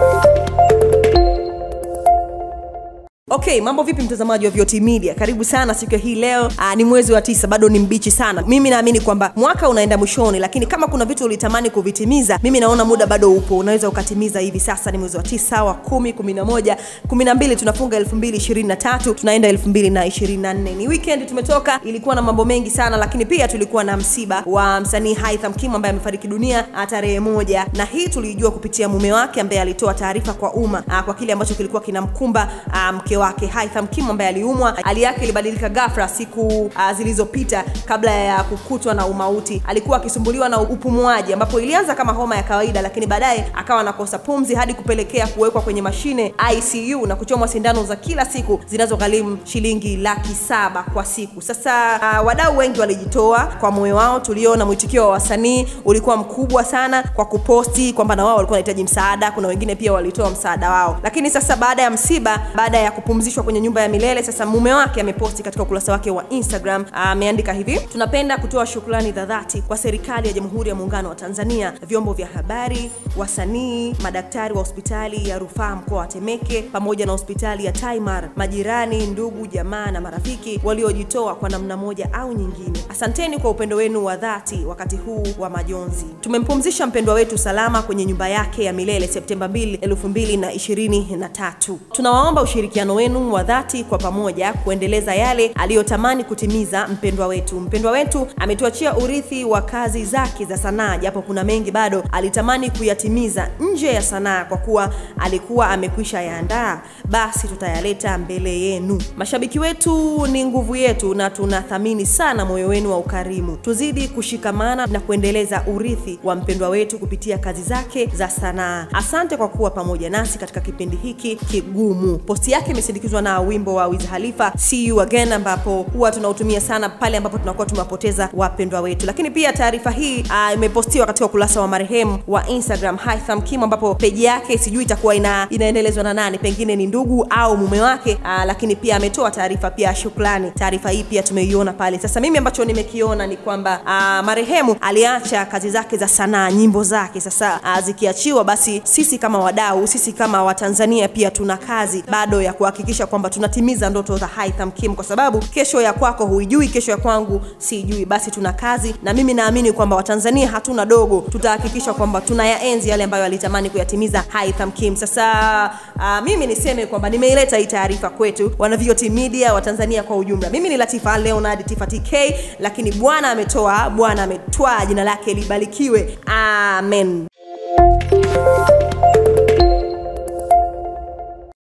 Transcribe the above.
Bye. Okay mambo vipi mtazamaji wa vyoti media? Karibu sana siku ya hii leo. Aa, ni mwezi wa tisa bado ni mbichi sana. Mimi naamini kwamba mwaka unaenda mwishoni lakini kama kuna vitu ulitamani kuvitimiza mimi naona muda bado upo. Unaweza ukatimiza hivi sasa. Ni mwezi wa tisa wa kumi kumi na moja kumi na mbili tunafunga elfu mbili ishirini na tatu tunaenda elfu mbili na ishirini na nne. Ni weekend tumetoka. Ilikuwa na mambo mengi sana lakini pia tulikuwa na msiba wa msanii Haitham Kim ambaye amefariki dunia ah, tarehe moja. Na hii tuliijua kupitia mume wake ambaye alitoa taarifa kwa umma ah, kwa kile ambacho kilikuwa kinamkumba ah, mke wake Haitham Kim ambaye aliumwa. Hali yake ilibadilika ghafla siku uh, zilizopita kabla ya kukutwa na umauti. Alikuwa akisumbuliwa na upumuaji, ambapo ilianza kama homa ya kawaida, lakini baadaye akawa anakosa pumzi hadi kupelekea kuwekwa kwenye mashine ICU na kuchomwa sindano za kila siku zinazogharimu shilingi laki saba kwa siku. Sasa uh, wadau wengi walijitoa kwa moyo wao. Tuliona mwitikio wa wasanii ulikuwa mkubwa sana kwa kuposti kwamba na wao walikuwa wanahitaji msaada. Kuna wengine pia walitoa msaada wao, lakini sasa baada ya msiba, baada ya kupumzishwa kwenye nyumba ya milele, sasa mume wake ameposti katika ukurasa wake wa Instagram, ameandika hivi: tunapenda kutoa shukrani za dhati kwa serikali ya Jamhuri ya Muungano wa Tanzania, vyombo vya habari, wasanii, madaktari wa hospitali ya rufaa mkoa wa Temeke pamoja na hospitali ya Taimar, majirani, ndugu, jamaa na marafiki waliojitoa kwa namna moja au nyingine. Asanteni kwa upendo wenu wa dhati wakati huu wa majonzi. Tumempumzisha mpendwa wetu salama kwenye nyumba yake ya milele Septemba 2, 2023. Tunawaomba ushirikiano wenu wa dhati kwa pamoja kuendeleza yale aliyotamani kutimiza mpendwa wetu. Mpendwa wetu ametuachia urithi wa kazi zake za sanaa, japo kuna mengi bado alitamani kuyatimiza nje ya sanaa, kwa kuwa alikuwa amekwisha yaandaa, basi tutayaleta mbele yenu. Mashabiki wetu ni nguvu yetu, na tunathamini sana moyo wenu wa ukarimu. Tuzidi kushikamana na kuendeleza urithi wa mpendwa wetu kupitia kazi zake za sanaa. Asante kwa kuwa pamoja nasi katika kipindi hiki kigumu. Posti yake imesindikizwa na wimbo wa Wiz Khalifa See You Again, ambapo huwa tunautumia sana pale ambapo tunakuwa tumewapoteza wapendwa wetu. Lakini pia taarifa hii uh, imepostiwa katika ukurasa wa marehemu wa Instagram Haitham Kim, ambapo peji yake sijui itakuwa ina, inaendelezwa na nani, pengine ni ndugu au mume wake uh, lakini pia ametoa taarifa pia shukrani. Taarifa hii pia tumeiona pale. Sasa mimi ambacho nimekiona ni kwamba uh, marehemu aliacha kazi zake za sanaa, nyimbo zake. Sasa uh, zikiachiwa, basi sisi kama wadau, sisi kama Watanzania pia tuna kazi bado ya kuhakikisha kwamba tunatimiza ndoto za Haitham Kim, kwa sababu kesho ya kwako huijui, kesho ya kwangu sijui. Basi tuna kazi, na mimi naamini kwamba Watanzania hatuna dogo, tutahakikisha kwamba tunayaenzi yale ambayo alitamani kuyatimiza Haitham Kim. Sasa uh, mimi niseme kwamba nimeileta hii taarifa kwetu wana VOT Media, Watanzania kwa ujumla. Mimi ni Latifa Leonard Tifa TK, lakini Bwana ametoa, Bwana ametwaa, jina lake libarikiwe, amen.